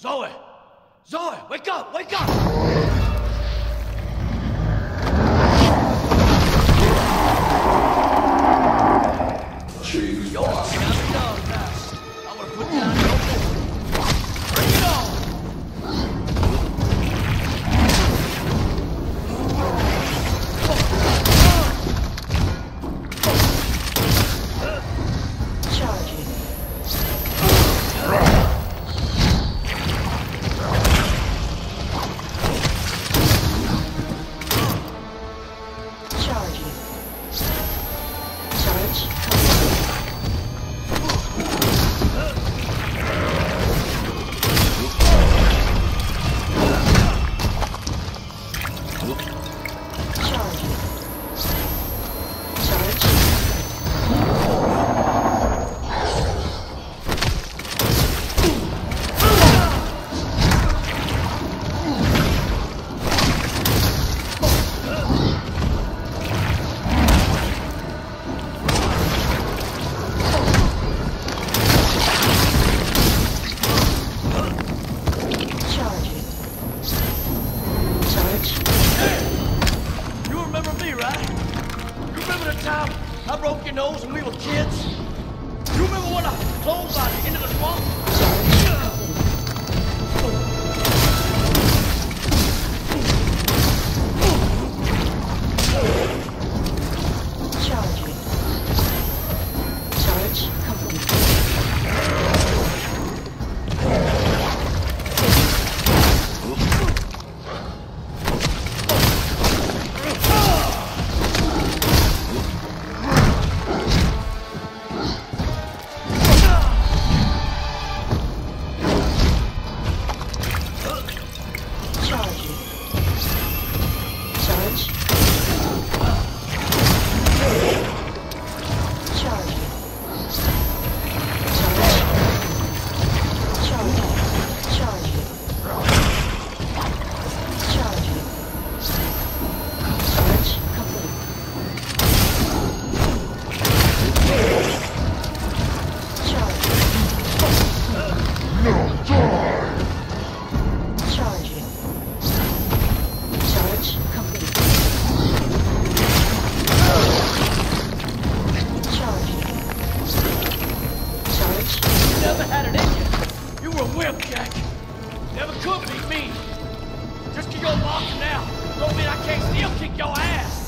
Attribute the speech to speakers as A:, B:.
A: Zoe! Zoe, wake up! Wake up! When we were kids? You remember when I clotheslined you into the swamp? You. You were a wimp, Jack. Never could beat me. Just 'cause you're boxing now, don't mean I can't still kick your ass.